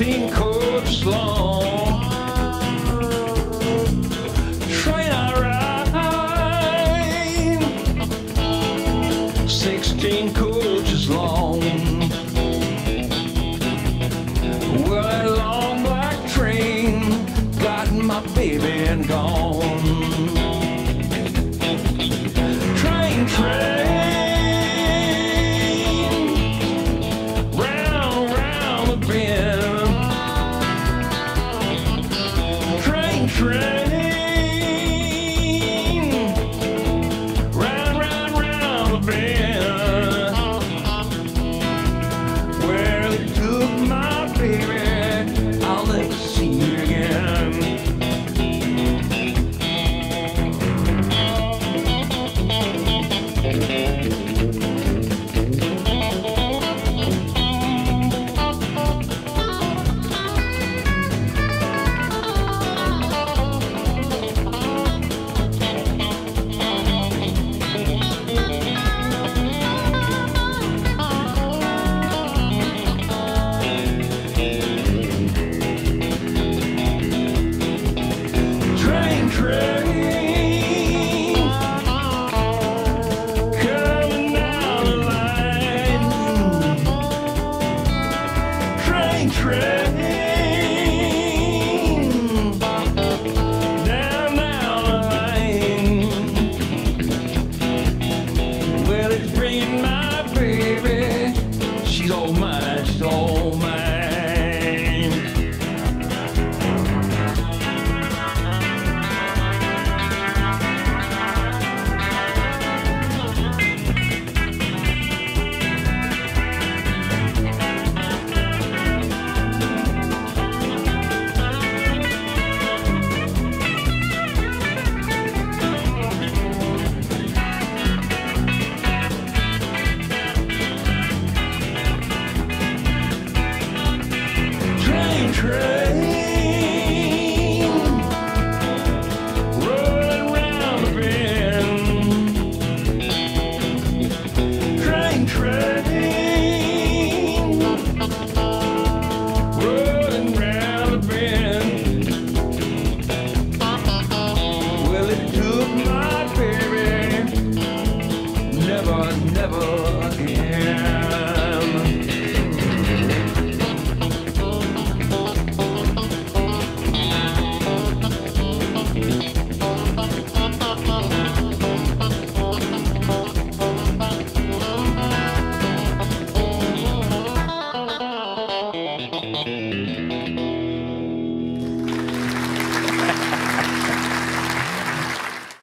16 courts long. Train I ride, 16 coaches long. Well, that long black train got my baby and gone. Train, Well, it's bringing my baby. She's all mine, she's all mine. Train,